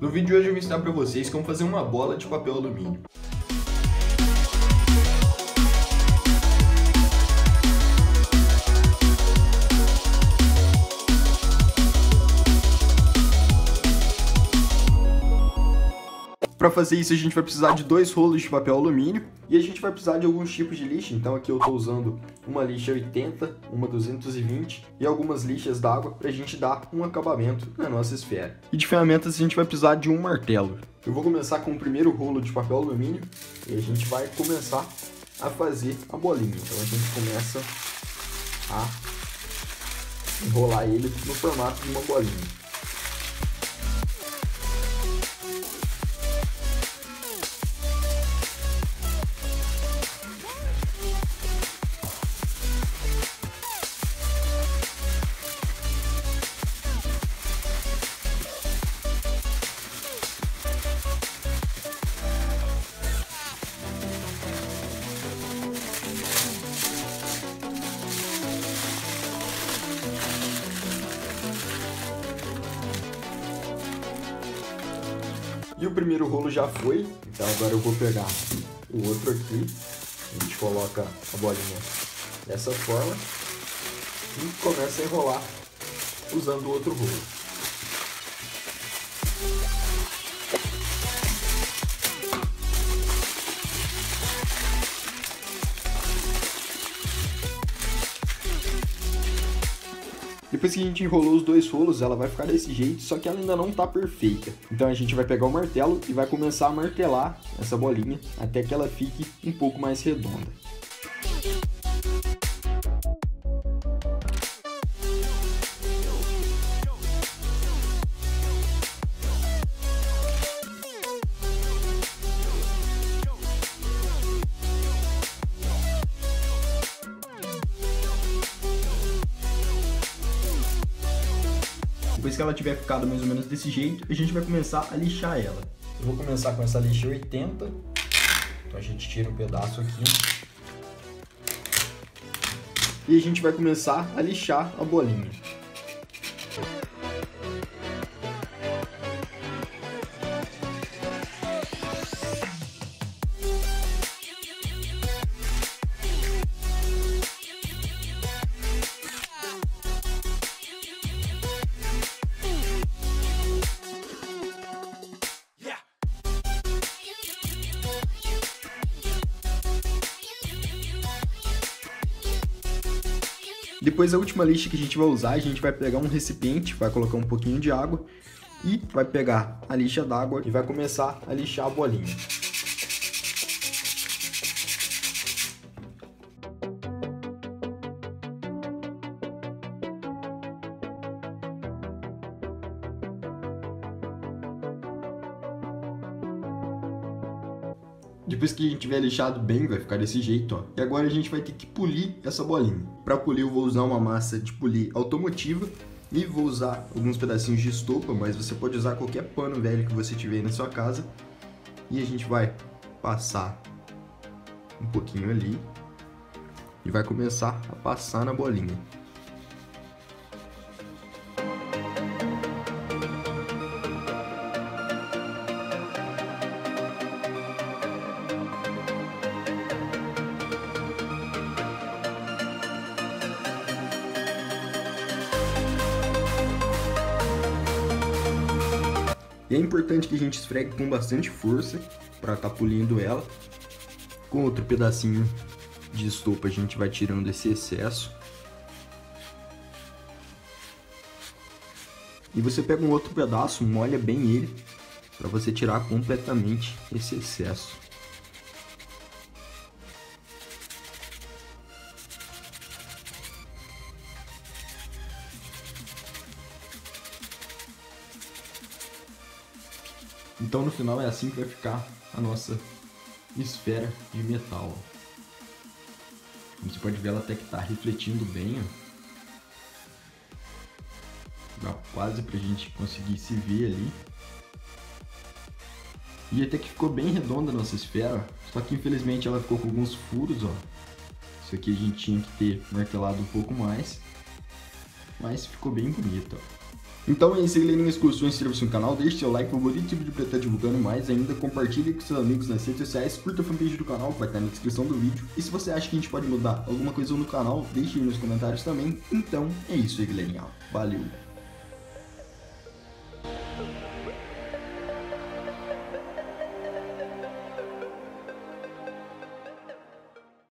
No vídeo de hoje eu vou ensinar para vocês como fazer uma bola de papel alumínio. Para fazer isso a gente vai precisar de dois rolos de papel alumínio e a gente vai precisar de alguns tipos de lixa. Então aqui eu estou usando uma lixa 80, uma 220 e algumas lixas d'água para a gente dar um acabamento na nossa esfera. E de ferramentas a gente vai precisar de um martelo. Eu vou começar com o primeiro rolo de papel alumínio e a gente vai começar a fazer a bolinha. Então a gente começa a enrolar ele no formato de uma bolinha. E o primeiro rolo já foi, então agora eu vou pegar o outro aqui. A gente coloca a bolinha dessa forma e começa a enrolar usando o outro rolo. Depois que a gente enrolou os dois rolos, ela vai ficar desse jeito, só que ela ainda não tá perfeita. Então a gente vai pegar o martelo e vai começar a martelar essa bolinha até que ela fique um pouco mais redonda. Depois que ela tiver ficado mais ou menos desse jeito, a gente vai começar a lixar ela. Eu vou começar com essa lixa 80. Então a gente tira um pedaço aqui. E a gente vai começar a lixar a bolinha. Depois a última lixa que a gente vai usar, a gente vai pegar um recipiente, vai colocar um pouquinho de água e vai pegar a lixa d'água e vai começar a lixar a bolinha. Depois que a gente tiver lixado bem, vai ficar desse jeito, ó. E agora a gente vai ter que polir essa bolinha. Para polir eu vou usar uma massa de polir automotiva e vou usar alguns pedacinhos de estopa, mas você pode usar qualquer pano velho que você tiver na sua casa. E a gente vai passar um pouquinho ali e vai começar a passar na bolinha. E é importante que a gente esfregue com bastante força para estar tá polindo ela. Com outro pedacinho de estopa a gente vai tirando esse excesso. E você pega um outro pedaço, molha bem ele, para você tirar completamente esse excesso. Então no final é assim que vai ficar a nossa esfera de metal. Você pode ver, ela até que está refletindo bem. Ó. Dá quase pra gente conseguir se ver ali. E até que ficou bem redonda a nossa esfera, só que infelizmente ela ficou com alguns furos, ó. Isso aqui a gente tinha que ter martelado um pouco mais, mas ficou bem bonito, ó. Então é isso aí, galerinha. Se gostou, inscreva-se no canal, deixe seu like, favorito tipo de pra estar divulgando mais ainda, compartilhe com seus amigos nas redes sociais, curta a fanpage do canal, que vai estar na descrição do vídeo. E se você acha que a gente pode mudar alguma coisa no canal, deixe aí nos comentários também. Então é isso aí, galerinha. Valeu!